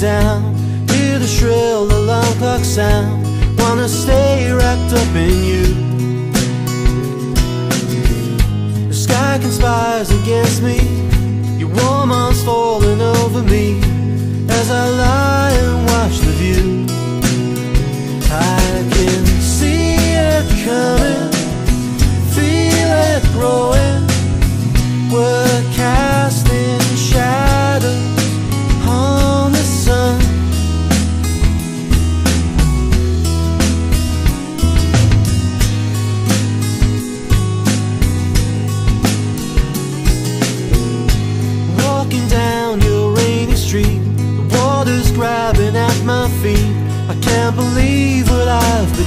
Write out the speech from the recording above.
down. Hear the shrill alarm clock sound. Wanna stay wrapped up in you. The sky conspires against me. Your warm arms falling over me. As I lie I can't believe what I've